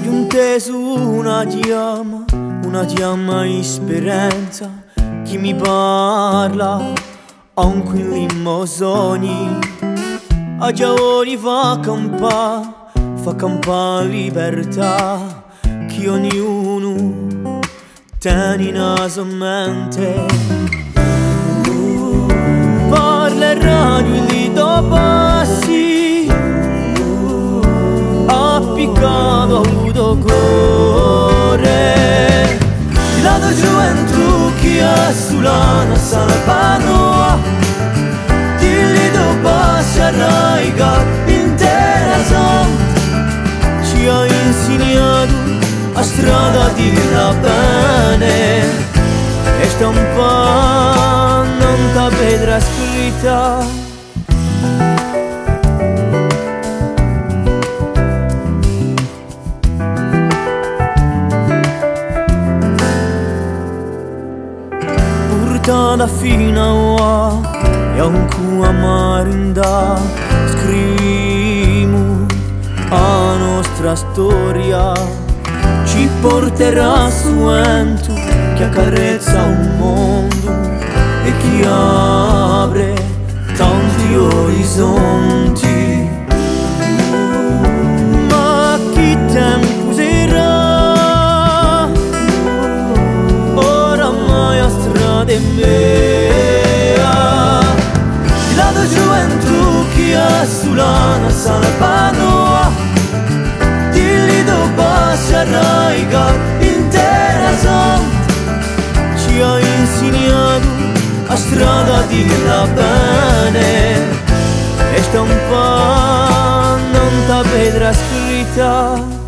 aggiunteso una chiama, una chiama esperienza chi mi parla anche in sogni a già ora fa campare fa campare libertà. Che ognuno tiene in mente avuto cuore. La tua gioventù che è sulla sana panoa? Ti li do passerai che intera son Ci ha insegnato a strada di la bene. E non ti vedrà scritta da fina wa Yang ku amarinda Scriviamo a nostra storia. Ci porterà su Che accarezza un mondo strade me sulana sana panoa. Dilli do basa raiga intera zon Ci ha insegnato a strada di la bene. E non ta vedrà scritta